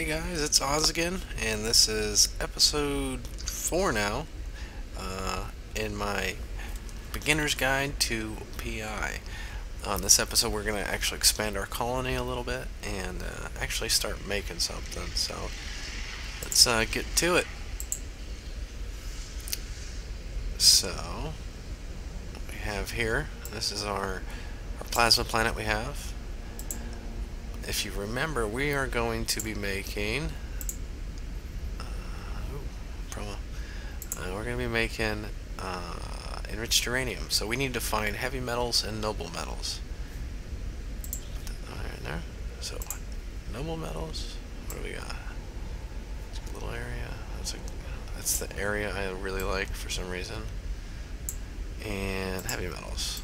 Hey guys, it's Oz again, and this is episode 4 now uh, in my beginner's guide to PI. On this episode, we're going to actually expand our colony a little bit and uh, actually start making something. So let's uh, get to it. So, we have here, this is our, our plasma planet we have if you remember, we are going to be making. Uh, promo. Uh, we're going to be making uh, enriched uranium. So we need to find heavy metals and noble metals. Put there. So noble metals. What do we got? a little area. That's a. That's the area I really like for some reason. And heavy metals.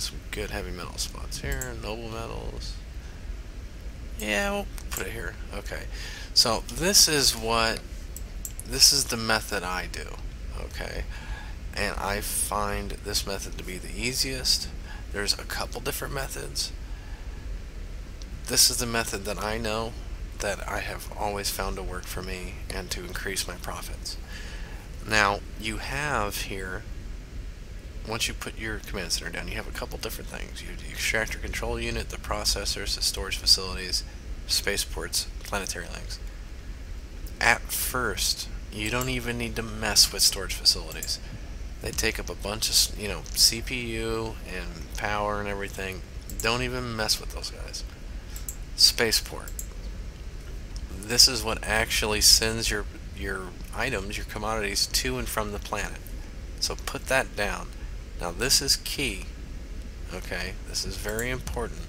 Some good heavy metal spots here. Noble metals. Yeah, we'll put it here. Okay. So this is what, this is the method I do. Okay. And I find this method to be the easiest. There's a couple different methods. This is the method that I know that I have always found to work for me and to increase my profits. Now, you have here once you put your command center down, you have a couple different things. You have the extractor control unit, the processors, the storage facilities, spaceports, planetary links. At first, you don't even need to mess with storage facilities. They take up a bunch of, you know, CPU and power and everything. Don't even mess with those guys. Spaceport. This is what actually sends your your items, your commodities to and from the planet. So put that down. Now this is key, okay, this is very important,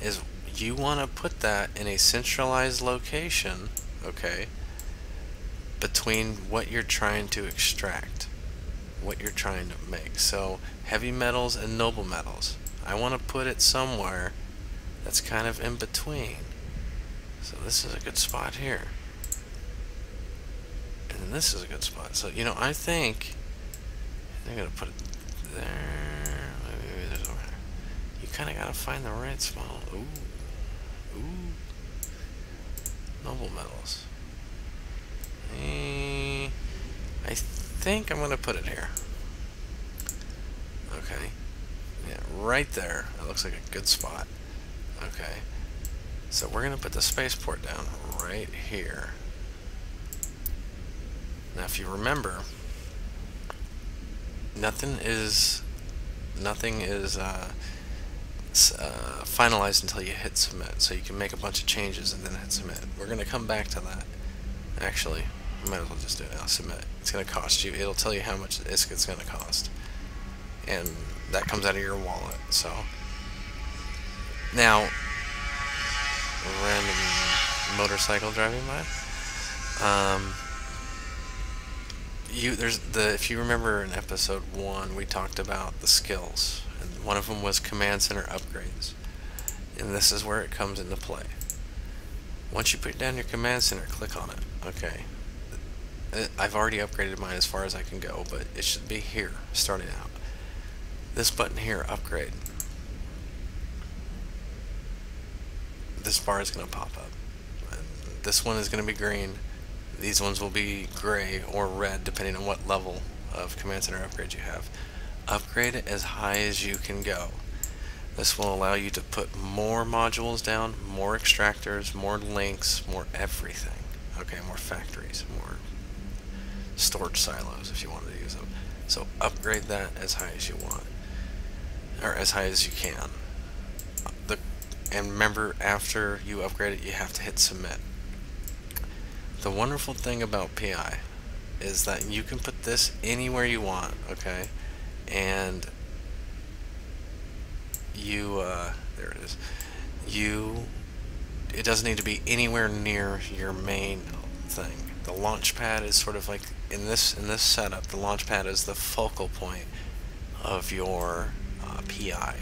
is you want to put that in a centralized location, okay, between what you're trying to extract, what you're trying to make. So heavy metals and noble metals. I want to put it somewhere that's kind of in between. So this is a good spot here. And this is a good spot. So, you know, I think they're gonna put it there. Maybe there's over there. You kind of gotta find the right spot. Ooh, ooh. Noble metals. Eh, I think I'm gonna put it here. Okay. Yeah, right there. That looks like a good spot. Okay. So we're gonna put the spaceport down right here. Now, if you remember, nothing is nothing is uh, uh, finalized until you hit submit. So you can make a bunch of changes and then hit submit. We're going to come back to that. Actually, might as well just do it now. Submit. It's going to cost you. It'll tell you how much it's going to cost. And that comes out of your wallet. So now, random motorcycle driving by. Um, you there's the if you remember in episode one we talked about the skills and one of them was command center upgrades. And this is where it comes into play. Once you put down your command center click on it. Okay. Uh, I've already upgraded mine as far as I can go but it should be here starting out. This button here upgrade. This bar is going to pop up. This one is going to be green these ones will be gray or red depending on what level of command center upgrade you have. Upgrade it as high as you can go. This will allow you to put more modules down, more extractors, more links, more everything. Okay, more factories, more storage silos if you wanted to use them. So upgrade that as high as you want, or as high as you can. The, and remember, after you upgrade it, you have to hit submit. The wonderful thing about PI is that you can put this anywhere you want, okay? And you, uh, there it is. You, it doesn't need to be anywhere near your main thing. The launch pad is sort of like, in this, in this setup, the launch pad is the focal point of your uh, PI.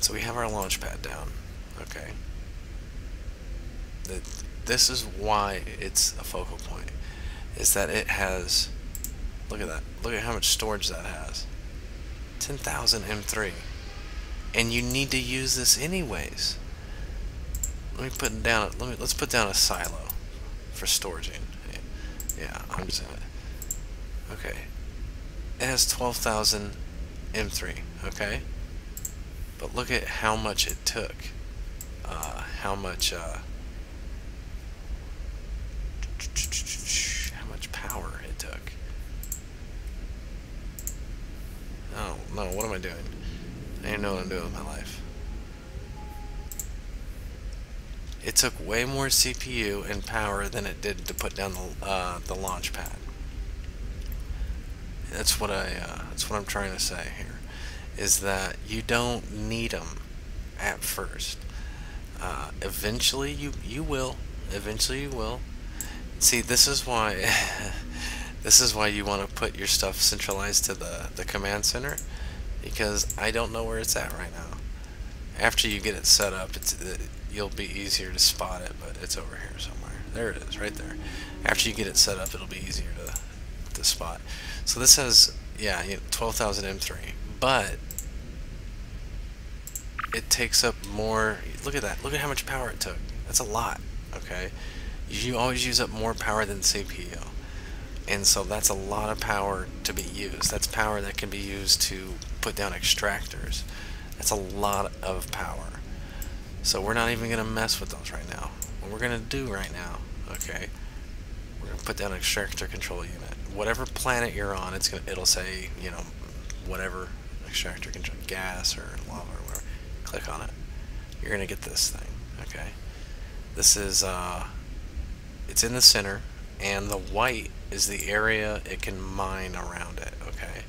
So we have our launch pad down, okay? The, this is why it's a focal point is that it has look at that look at how much storage that has 10,000 M3 and you need to use this anyways. Let me put down. Let me let's put down a silo for storage. Yeah, I'm just gonna. Okay, it has twelve thousand M3. Okay, but look at how much it took. Uh, how much. Uh, how much power it took. Oh no! What am I doing? I don't know what I'm doing with my life. It took way more CPU and power than it did to put down the uh, the launch pad. That's what I uh, that's what I'm trying to say here, is that you don't need them at first. Uh, eventually, you you will. Eventually, you will. See, this is why this is why you want to put your stuff centralized to the the command center, because I don't know where it's at right now. After you get it set up, it's uh, you'll be easier to spot it, but it's over here somewhere. There it is, right there. After you get it set up, it'll be easier to, to spot. So this has yeah, 12,000 M3, but it takes up more, look at that, look at how much power it took. That's a lot, okay? You always use up more power than CPU. And so that's a lot of power to be used. That's power that can be used to put down extractors. That's a lot of power. So we're not even going to mess with those right now. What we're going to do right now, okay, we're going to put down an extractor control unit. Whatever planet you're on, it's gonna, it'll say, you know, whatever extractor control, gas or lava or whatever. Click on it. You're going to get this thing, okay? This is, uh, it's in the center, and the white is the area it can mine around it, okay?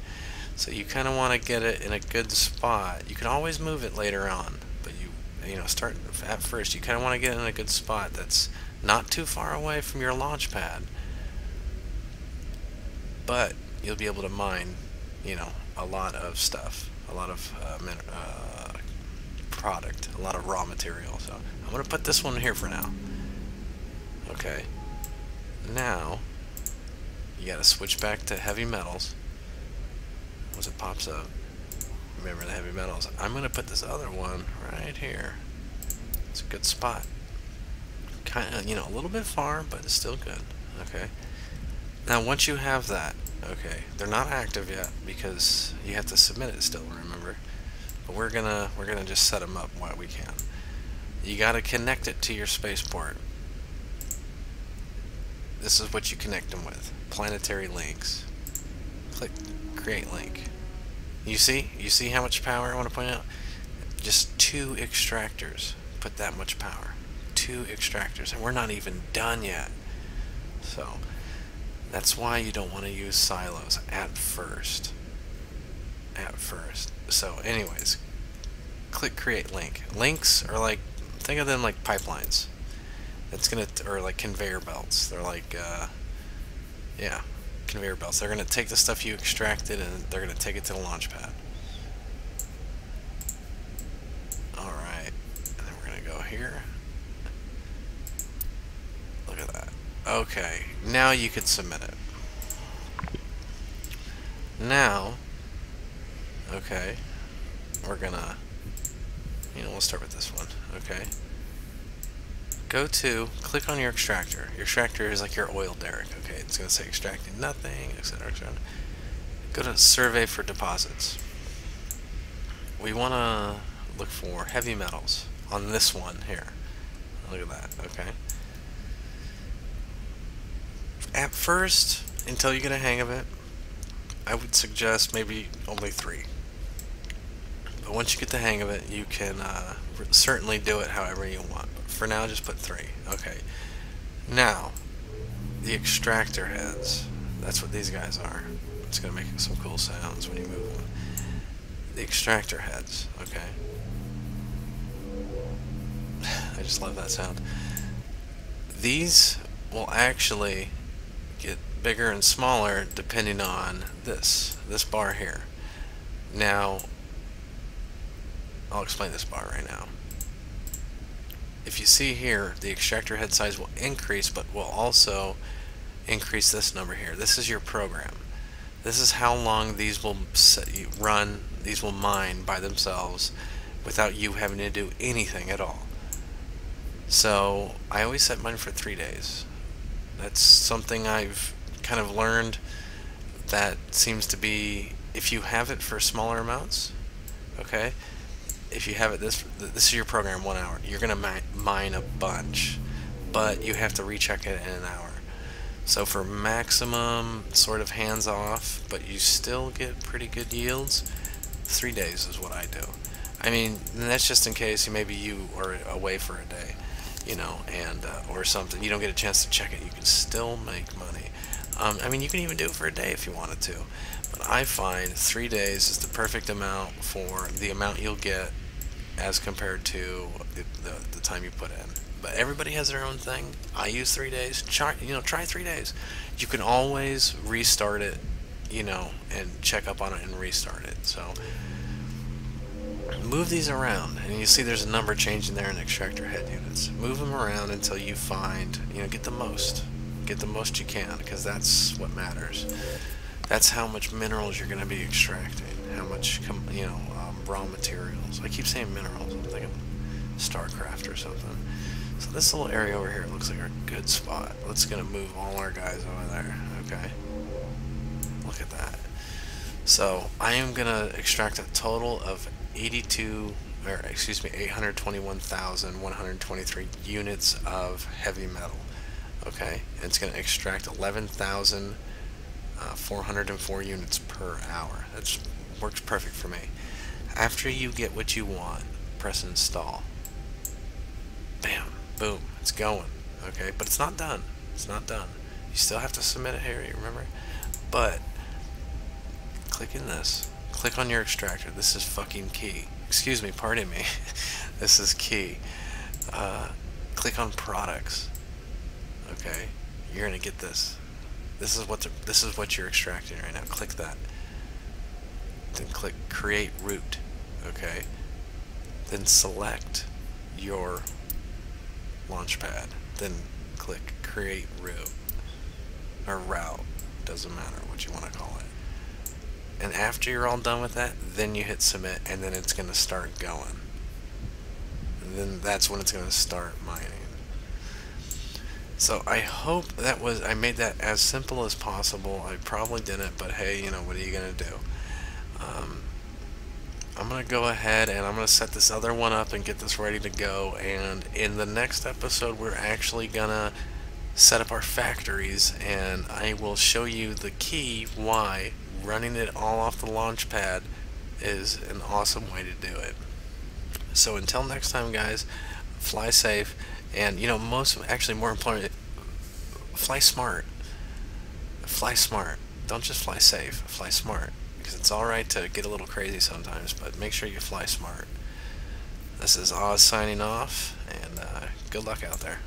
So you kind of want to get it in a good spot. You can always move it later on but you, you know, start at first, you kind of want to get in a good spot that's not too far away from your launch pad. But you'll be able to mine, you know, a lot of stuff, a lot of uh, uh, product, a lot of raw material. So I'm going to put this one here for now. Okay. Now, you got to switch back to heavy metals. Once it pops up, remember the heavy metals. I'm to put this other one right here. It's a good spot. Kind of, you know, a little bit far, but it's still good. Okay. Now, once you have that, okay, they're not active yet because you have to submit it still, remember? But we're gonna we're gonna just set them up while we can. You got to connect it to your spaceport. This is what you connect them with. Planetary links. Click create link. You see? You see how much power I want to point out? Just two extractors put that much power. Two extractors, and we're not even done yet. So, that's why you don't want to use silos at first. At first. So, anyways, click create link. Links are like, think of them like pipelines. It's gonna, or like conveyor belts. They're like, uh, yeah, conveyor belts. They're gonna take the stuff you extracted and they're gonna take it to the launch pad. All right, and then we're gonna go here. Look at that. Okay, now you can submit it. Now, okay, we're gonna, you know, we'll start with this one, okay? Go to, click on your extractor. Your extractor is like your oil derrick, okay? It's gonna say extracting nothing, etc., etc. Go to survey for deposits. We wanna look for heavy metals on this one here. Look at that, okay? At first, until you get a hang of it, I would suggest maybe only three. But once you get the hang of it, you can uh, certainly do it however you want. But for now, just put three. Okay. Now, the extractor heads. That's what these guys are. It's going to make some cool sounds when you move them. The extractor heads, okay? I just love that sound. These will actually get bigger and smaller depending on this, this bar here. Now, I'll explain this bar right now. If you see here, the extractor head size will increase, but will also increase this number here. This is your program. This is how long these will run, these will mine by themselves without you having to do anything at all. So I always set mine for three days. That's something I've kind of learned that seems to be if you have it for smaller amounts, okay, if you have it this this is your program one hour, you're gonna mine a bunch, but you have to recheck it in an hour. So for maximum sort of hands off, but you still get pretty good yields, three days is what I do. I mean, that's just in case maybe you are away for a day, you know, and uh, or something. You don't get a chance to check it. You can still make money. Um, I mean, you can even do it for a day if you wanted to. But I find three days is the perfect amount for the amount you'll get as compared to the, the, the time you put in. But everybody has their own thing. I use three days. Try, you know, try three days. You can always restart it, you know, and check up on it and restart it. So move these around, and you see there's a number changing there in extractor head units. Move them around until you find, you know, get the most. Get the most you can, because that's what matters. That's how much minerals you're going to be extracting. How much, you know, um, raw materials. I keep saying minerals. I'm thinking StarCraft or something. So this little area over here looks like a good spot. Let's gonna move all our guys over there. Okay. Look at that. So I am gonna extract a total of 82 or excuse me 821,123 units of heavy metal. Okay, it's gonna extract 11,404 uh, units per hour. That works perfect for me. After you get what you want, press install. Bam. Boom. It's going. Okay, but it's not done. It's not done. You still have to submit it here, remember? But, click in this. Click on your extractor. This is fucking key. Excuse me, pardon me. this is key. Uh, click on products. Okay, you're gonna get this. This is what this is what you're extracting right now. Click that. Then click create route. Okay. Then select your launchpad. Then click create route or route. Doesn't matter what you want to call it. And after you're all done with that, then you hit submit and then it's going to start going. And then that's when it's going to start mining. So I hope that was, I made that as simple as possible. I probably didn't, but hey, you know, what are you going to do? Um, I'm going to go ahead and I'm going to set this other one up and get this ready to go. And in the next episode, we're actually going to set up our factories and I will show you the key why running it all off the launch pad is an awesome way to do it. So until next time, guys, fly safe. And, you know, most, actually more important, fly smart. Fly smart. Don't just fly safe, fly smart because it's alright to get a little crazy sometimes, but make sure you fly smart. This is Oz signing off, and uh, good luck out there.